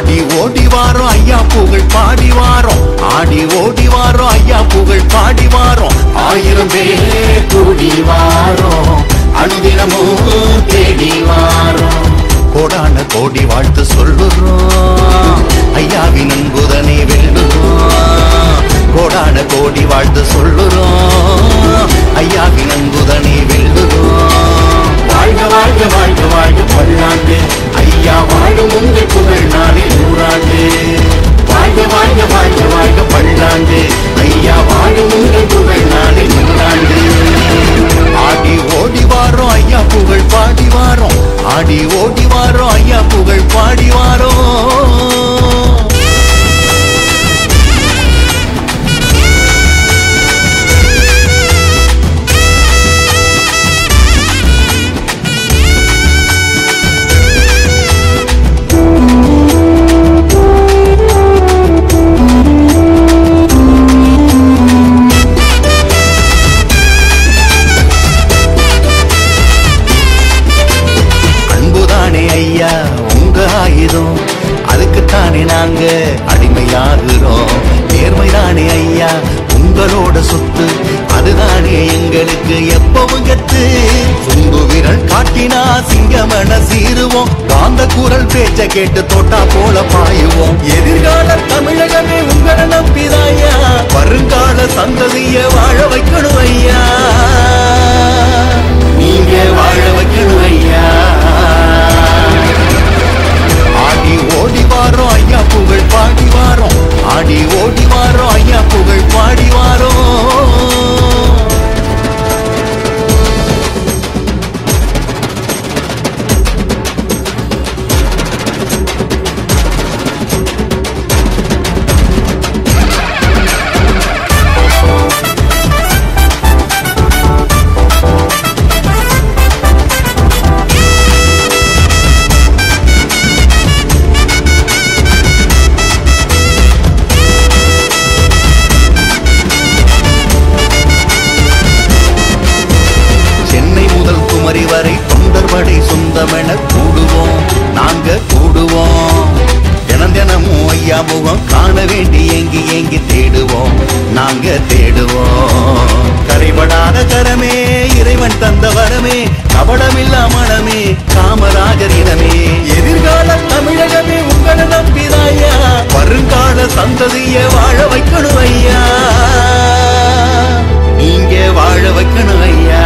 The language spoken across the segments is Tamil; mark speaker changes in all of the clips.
Speaker 1: ஆடி ஓடி வாரோம் ஐயா புகழ் பாடி வாரோம் ஆடி ஓடி வாரோம் ஐயா புகழ் பாடி வாரோம் ஆயிரம் பேர் கூடி வாரோம் அனுதினமும் தேடி வாரோம் கோடான கோடி வாழ்த்து சொல்லுறோம். ஐயாவின் அன்புதனை வெல்லுறோம் கோடான கோடி வாழ்த்து சொல்லுறோம். ஐயாவின் ஓடி ஐயா புகழ் பாடிவாரோ. உங்க அதுக்குத்தானே நாங்க அடிமையாகிறோம். நேர்மைதானே ஐயா உங்களோட சொத்து. அதுதானே எங்களுக்கு எப்பவும் கத்து. சுண்டு விரல் காட்டினா சிங்கமன சீருவோம். காந்த குரல் பேச்ச கேட்டு தோட்டா போல பாயுவோம். எதிர்கால தமிழகமே உங்களை நம்பிதாயா வருங்கால சந்ததிய வாழ வைக்கணும் ஐயா. சொந்தமென கூடுவோம். நாங்க கூடுவோம். தினம் தினமும் ஐயா முகம் காண வேண்டி எங்கி எங்கி தேடுவோம். நாங்க தேடுவோம். கரைபடாத கரமே இறைவன் தந்த வரமே கபடமில்லா மனமே காமராஜரிடமே எதிர்கால தமிழகமே உங்களை நம்பிதாயா வருங்கால சந்ததிய வாழ வைக்கணும் ஐயா. நீங்க வாழ வைக்கணும் ஐயா.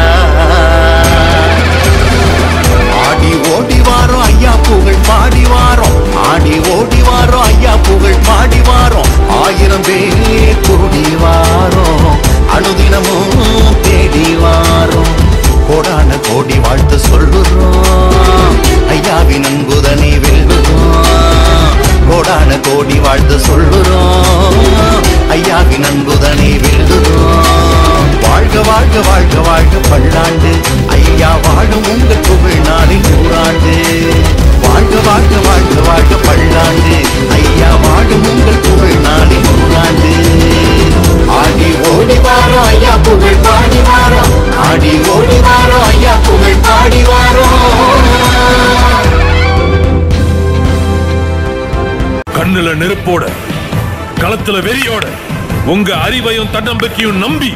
Speaker 1: புகழ் பாடி வாரோம். ஆயிரம் பேர் கூடி வாரோம். அனுதினமும் தேடி வாரோம். கோடான கோடி வாழ்த்து சொல்லுறோம். ஐயாவின் அன்புதனை வெல்லுறோம். கோடான கோடி வாழ்த்து சொல்லுறோம். ஐயாவின் அன்புதனை வெல்லுறோம். வாழ்க வாழ்க வாழ்க வாழ்க பல்லாண்டு. ஐயா வாழும் உங்கள் புகழ் நாளின் நூறாண்டு. வாழ்க வாழ்க வாழ்க வாழ்க பல்லாண்டு
Speaker 2: கண்ணுல நெருப்போட களத்துல வெறியோட உங்க அறிவையும் தன்னம்பிக்கையும் நம்பி